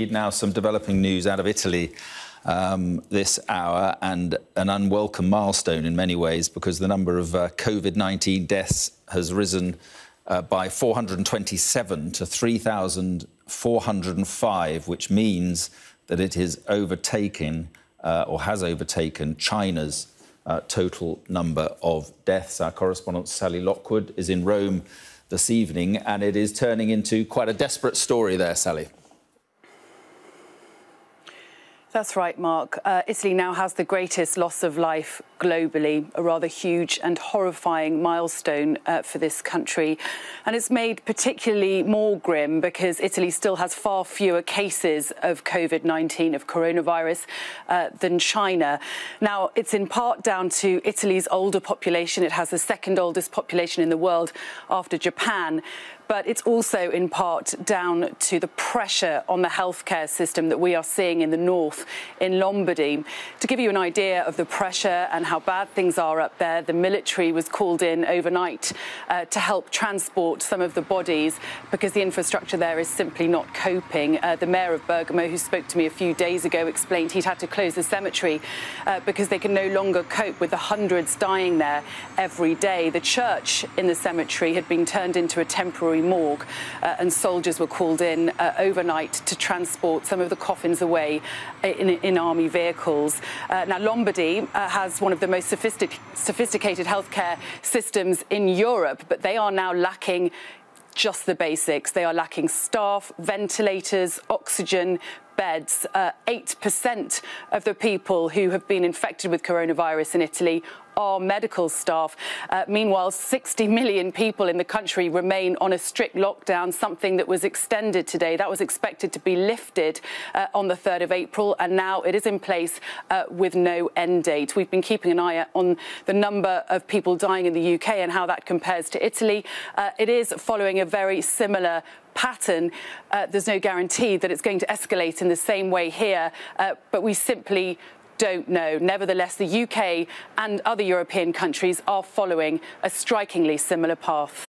Now, some developing news out of Italy um, this hour and an unwelcome milestone in many ways because the number of uh, COVID 19 deaths has risen uh, by 427 to 3,405, which means that it is overtaken uh, or has overtaken China's uh, total number of deaths. Our correspondent Sally Lockwood is in Rome this evening and it is turning into quite a desperate story there, Sally. That's right, Mark. Uh, Italy now has the greatest loss of life globally, a rather huge and horrifying milestone uh, for this country. And it's made particularly more grim because Italy still has far fewer cases of COVID 19, of coronavirus, uh, than China. Now, it's in part down to Italy's older population. It has the second oldest population in the world after Japan but it's also in part down to the pressure on the healthcare system that we are seeing in the north, in Lombardy. To give you an idea of the pressure and how bad things are up there, the military was called in overnight uh, to help transport some of the bodies because the infrastructure there is simply not coping. Uh, the mayor of Bergamo, who spoke to me a few days ago, explained he'd had to close the cemetery uh, because they can no longer cope with the hundreds dying there every day. The church in the cemetery had been turned into a temporary morgue, uh, and soldiers were called in uh, overnight to transport some of the coffins away in, in army vehicles. Uh, now, Lombardy uh, has one of the most sophistic sophisticated healthcare systems in Europe, but they are now lacking just the basics. They are lacking staff, ventilators, oxygen, beds. Uh, 8% of the people who have been infected with coronavirus in Italy are medical staff. Uh, meanwhile, 60 million people in the country remain on a strict lockdown, something that was extended today. That was expected to be lifted uh, on the 3rd of April, and now it is in place uh, with no end date. We've been keeping an eye on the number of people dying in the UK and how that compares to Italy. Uh, it is following a very similar pattern, uh, there's no guarantee that it's going to escalate in the same way here, uh, but we simply don't know. Nevertheless, the UK and other European countries are following a strikingly similar path.